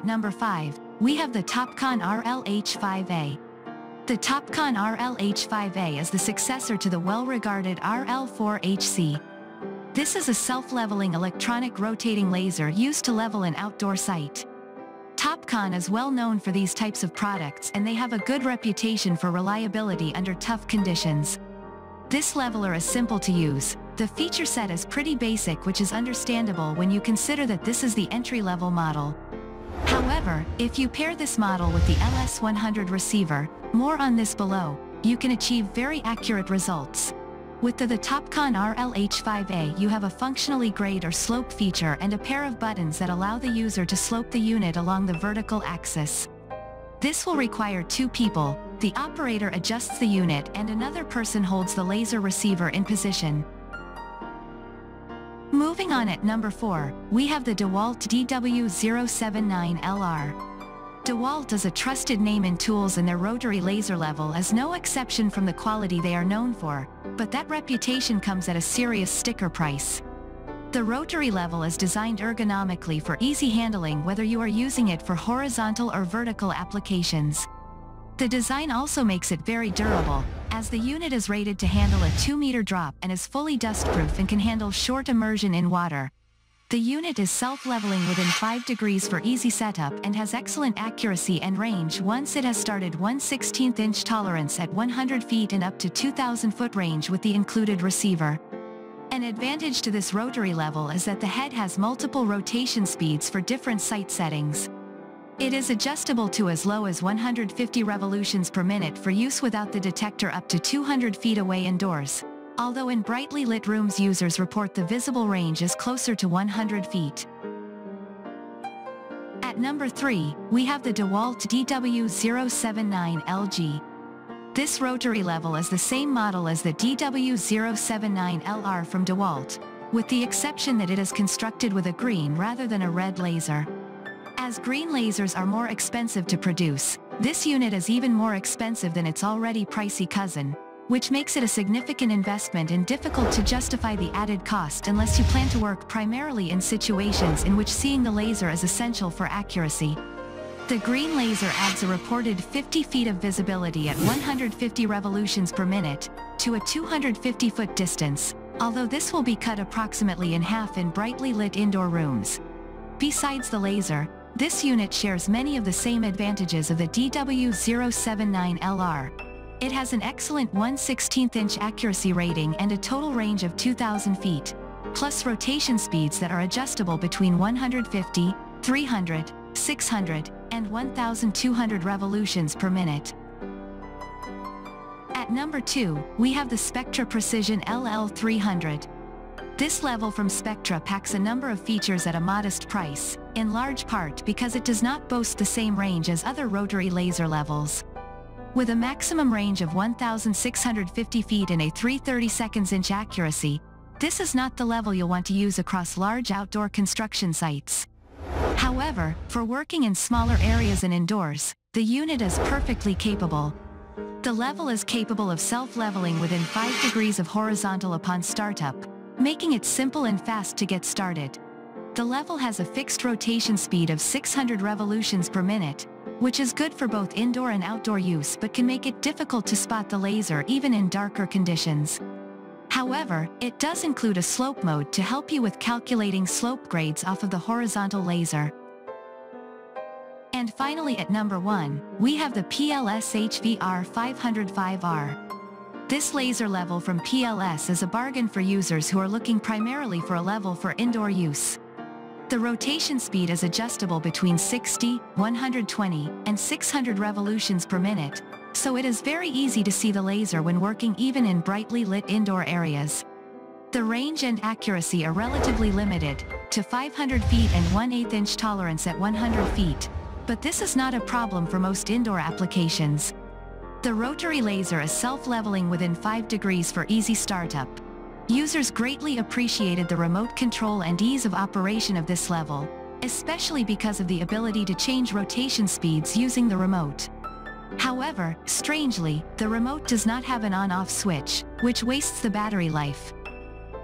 At number 5, we have the Topcon RL-H5A. The Topcon RL-H5A is the successor to the well-regarded RL4HC. This is a self-leveling electronic rotating laser used to level an outdoor site. Topcon is well known for these types of products and they have a good reputation for reliability under tough conditions. This leveler is simple to use, the feature set is pretty basic which is understandable when you consider that this is the entry-level model. However, if you pair this model with the LS100 receiver, more on this below, you can achieve very accurate results. With the, the Topcon RL-H5A you have a functionally grade or slope feature and a pair of buttons that allow the user to slope the unit along the vertical axis. This will require two people, the operator adjusts the unit and another person holds the laser receiver in position. Moving on at number 4, we have the DeWalt DW079LR. DeWalt is a trusted name in tools and their rotary laser level is no exception from the quality they are known for, but that reputation comes at a serious sticker price. The rotary level is designed ergonomically for easy handling whether you are using it for horizontal or vertical applications. The design also makes it very durable, as the unit is rated to handle a 2-meter drop and is fully dustproof and can handle short immersion in water. The unit is self-leveling within 5 degrees for easy setup and has excellent accuracy and range once it has started 1 16th inch tolerance at 100 feet and up to 2000 foot range with the included receiver. An advantage to this rotary level is that the head has multiple rotation speeds for different sight settings. It is adjustable to as low as 150 revolutions per minute for use without the detector up to 200 feet away indoors. Although in brightly lit rooms users report the visible range is closer to 100 feet. At number 3, we have the DeWalt DW079LG. This rotary level is the same model as the DW079LR from DeWalt, with the exception that it is constructed with a green rather than a red laser. As green lasers are more expensive to produce, this unit is even more expensive than its already pricey cousin, which makes it a significant investment and difficult to justify the added cost unless you plan to work primarily in situations in which seeing the laser is essential for accuracy. The green laser adds a reported 50 feet of visibility at 150 revolutions per minute, to a 250-foot distance, although this will be cut approximately in half in brightly lit indoor rooms. Besides the laser, this unit shares many of the same advantages of the DW079LR. It has an excellent 1 16th inch accuracy rating and a total range of 2,000 feet, plus rotation speeds that are adjustable between 150, 300, 600, and 1,200 revolutions per minute. At number 2, we have the Spectra Precision LL300. This level from Spectra packs a number of features at a modest price, in large part because it does not boast the same range as other rotary laser levels. With a maximum range of 1,650 feet and a 330 seconds inch accuracy, this is not the level you'll want to use across large outdoor construction sites. However, for working in smaller areas and indoors, the unit is perfectly capable. The level is capable of self-leveling within 5 degrees of horizontal upon startup, making it simple and fast to get started. The level has a fixed rotation speed of 600 revolutions per minute, which is good for both indoor and outdoor use but can make it difficult to spot the laser even in darker conditions. However, it does include a slope mode to help you with calculating slope grades off of the horizontal laser. And finally at number 1, we have the PLS HVR 505R. This laser level from PLS is a bargain for users who are looking primarily for a level for indoor use. The rotation speed is adjustable between 60, 120, and 600 revolutions per minute, so it is very easy to see the laser when working even in brightly lit indoor areas. The range and accuracy are relatively limited, to 500 feet and 1 8 inch tolerance at 100 feet, but this is not a problem for most indoor applications. The rotary laser is self-leveling within 5 degrees for easy startup. Users greatly appreciated the remote control and ease of operation of this level, especially because of the ability to change rotation speeds using the remote. However, strangely, the remote does not have an on-off switch, which wastes the battery life.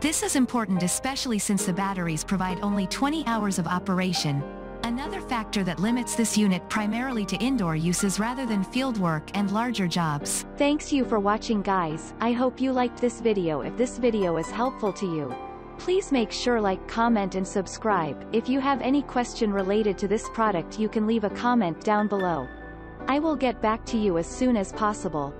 This is important especially since the batteries provide only 20 hours of operation. Another factor that limits this unit primarily to indoor uses rather than field work and larger jobs. Thanks you for watching guys, I hope you liked this video if this video is helpful to you. Please make sure like comment and subscribe, if you have any question related to this product you can leave a comment down below. I will get back to you as soon as possible.